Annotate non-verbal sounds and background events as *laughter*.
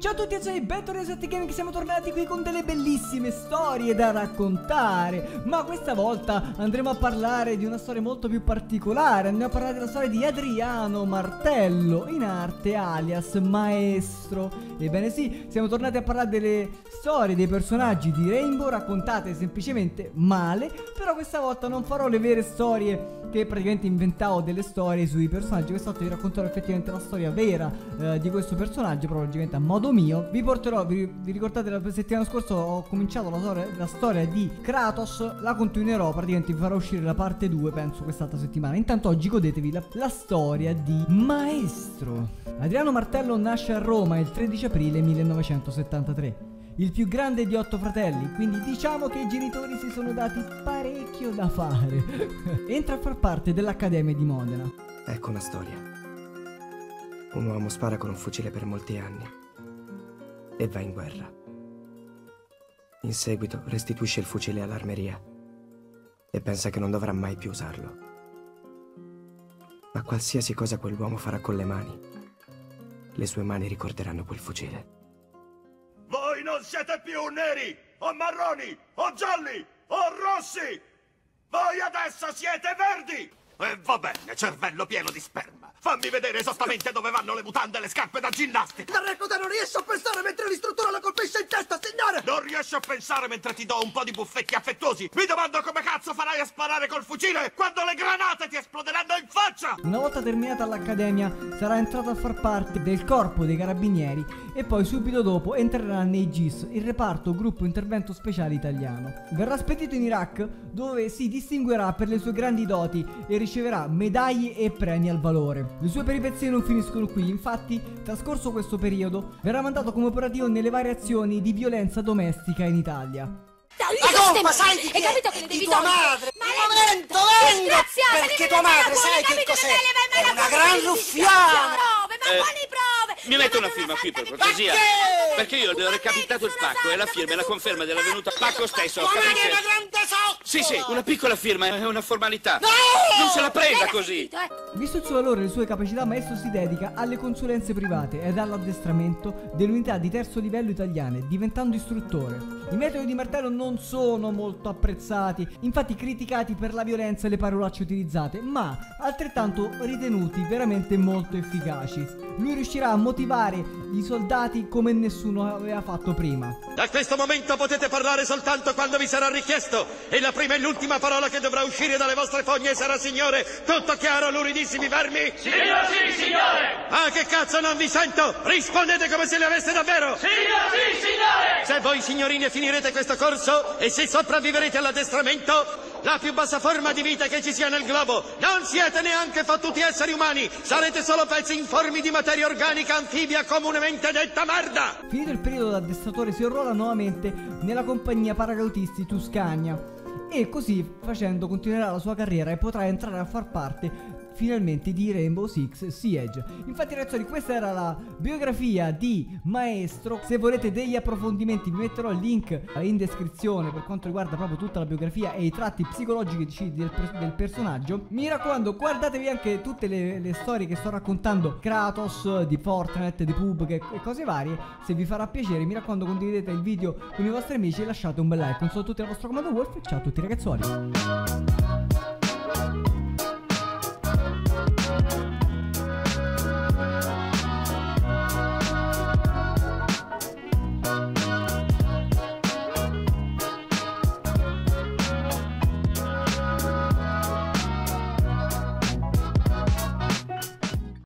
Ciao a tutti e ciao, bentornati su Gaming, siamo tornati qui con delle bellissime storie da raccontare. Ma questa volta andremo a parlare di una storia molto più particolare. Andiamo a parlare della storia di Adriano Martello, in arte alias Maestro Ebbene sì, siamo tornati a parlare delle storie dei personaggi di Rainbow raccontate semplicemente male Però questa volta non farò le vere storie che praticamente inventavo delle storie sui personaggi. Questa volta vi racconterò effettivamente la storia vera eh, di questo personaggio, però logicamente a modo mio. Vi porterò, vi, vi ricordate la settimana scorsa ho cominciato la storia, la storia di Kratos La continuerò, praticamente vi farò uscire la parte 2 penso quest'altra settimana. Intanto oggi godetevi la, la storia di Maestro. Adriano Martello nasce a Roma il 13 aprile 1973 il più grande di otto fratelli, quindi diciamo che i genitori si sono dati parecchio da fare. *laughs* Entra a far parte dell'Accademia di Modena. Ecco una storia. Un uomo spara con un fucile per molti anni e va in guerra. In seguito restituisce il fucile all'armeria e pensa che non dovrà mai più usarlo. Ma qualsiasi cosa quell'uomo farà con le mani, le sue mani ricorderanno quel fucile. Voi non siete più neri, o marroni, o gialli, o rossi! Voi adesso siete verdi! E va bene, cervello pieno di sperma. Fammi vedere esattamente dove vanno le mutande e le scarpe da ginnastica. Narracoda non riesce a pensare mentre l'istruttore la colpisce in testa, signore! Non riesci a pensare mentre ti do un po' di buffetti affettuosi. Mi domando come cazzo farai a sparare col fucile quando le granate ti esploderanno in faccia! Una volta terminata l'accademia sarà entrato a far parte del corpo dei carabinieri e poi subito dopo entrerà nei GIS, il reparto gruppo intervento speciale italiano. Verrà spedito in Iraq dove si distinguerà per le sue grandi doti e riceverà medaglie e premi al valore. Le sue peripezie non finiscono qui, infatti, trascorso questo periodo, verrà mandato come operativo nelle varie azioni di violenza domestica in Italia. La colpa sai di chi Hai è? capito che le È devi di tua madre! Ma Un momento, vengo! Disgraziata, Perché tua madre sai che cos'è? È una gran ruffiana! Prove, ma Eh, quali prove? Mi metto una Ma firma qui per cortesia. Perché io le ho Ma recapitato il pacco e la firma e la ma conferma della venuta Pacco stesso, madre è una grande sotto! Sì, sì, una piccola firma è una formalità. No! Non se la prenda così. Visto il suo valore e le sue capacità, Maestro si dedica alle consulenze private ed all'addestramento delle unità di terzo livello italiane, diventando istruttore. I metodi di Martello non sono molto apprezzati, infatti criticati per la violenza e le parolacce utilizzate, ma altrettanto ritenuti veramente molto efficaci. Lui riuscirà a motivare i soldati come nessuno aveva fatto prima. Da questo momento potete parlare soltanto quando vi sarà richiesto. E la prima e l'ultima parola che dovrà uscire dalle vostre fogne sarà signore. Tutto chiaro, luridissimi vermi? Signor sì, signore! Ah, che cazzo non vi sento? Rispondete come se le aveste davvero! Signor sì, signore! Se voi signorine finirete questo corso e se sopravviverete all'addestramento, la più bassa forma di vita che ci sia nel globo, non siete neanche fottuti esseri umani, sarete solo pezzi informi di materia organica anfibia comunemente detta merda! Finito il periodo da addestratore si arruola nuovamente nella compagnia Paracautisti Tuscania e così facendo continuerà la sua carriera e potrà entrare a far parte finalmente di Rainbow Six Siege. Infatti ragazzi questa era la biografia di Maestro. Se volete degli approfondimenti vi metterò il link in descrizione per quanto riguarda proprio tutta la biografia e i tratti psicologici del, del personaggio. Mi raccomando guardatevi anche tutte le, le storie che sto raccontando Kratos, di Fortnite, di PUBG e e cose varie. Se vi farà piacere mi raccomando condividete il video con i vostri amici e lasciate un bel like. Un saluto a tutti dal vostro comando Wolf. Ciao a tutti ragazzuoli.